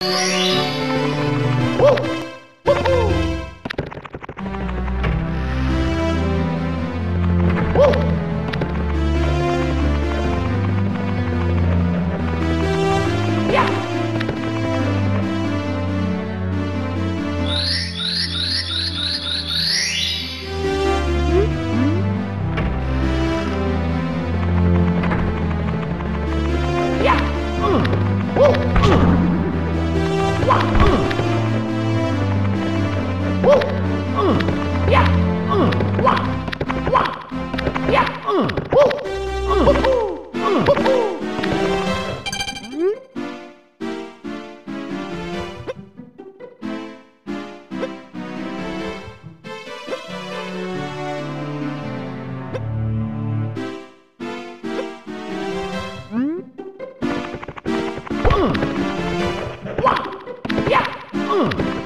Woo! Woohoo! Here hmm.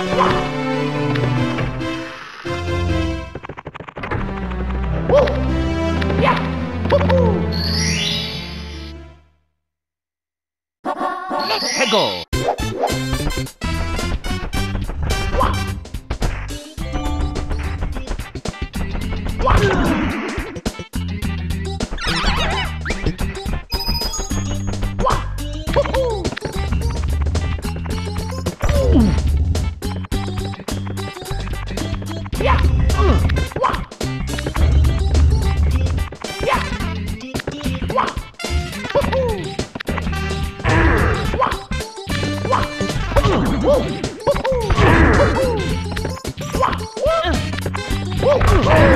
해 고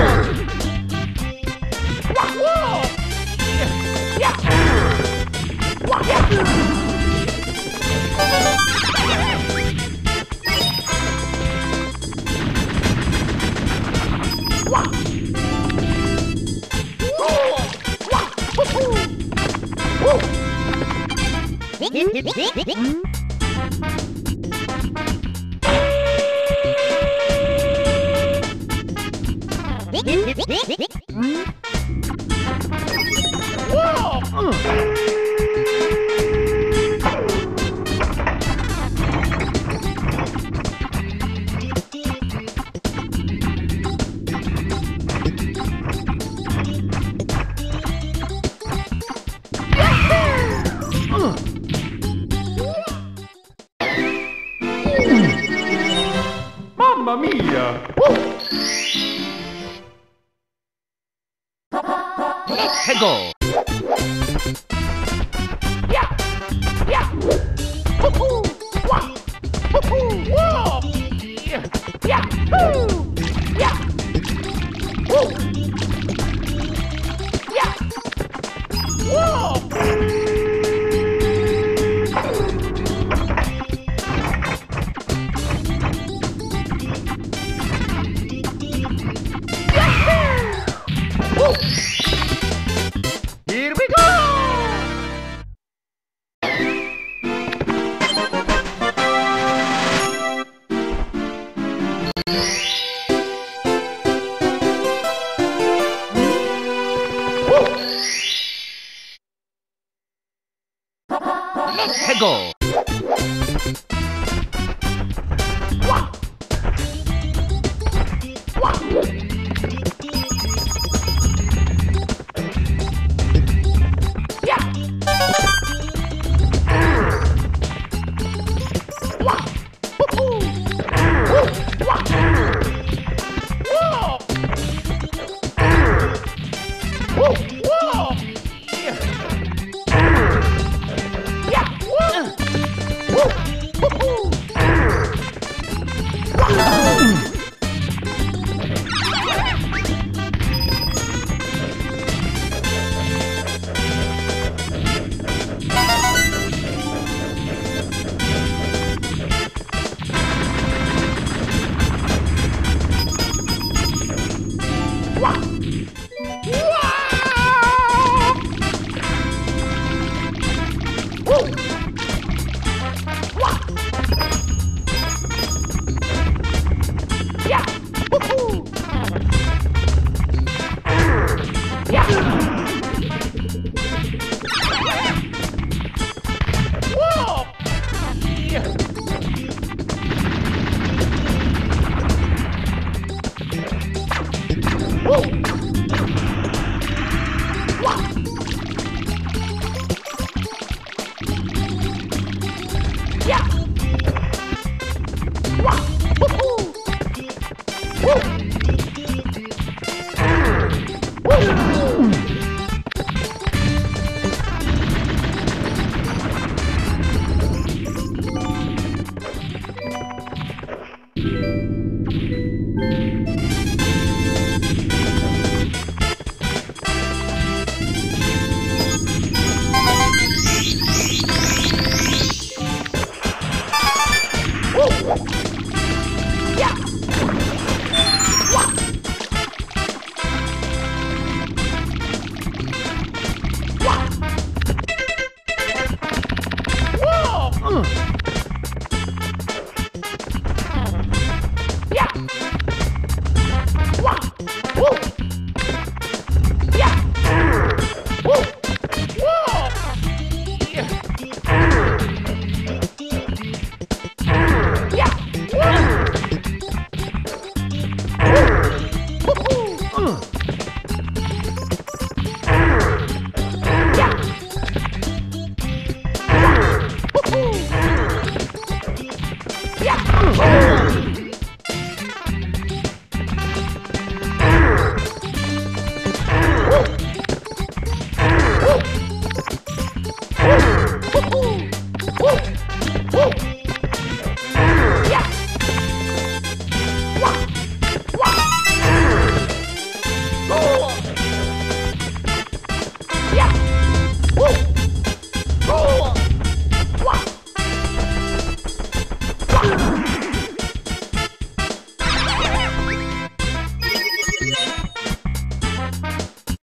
Mamma mia! 해고 Here Let's go!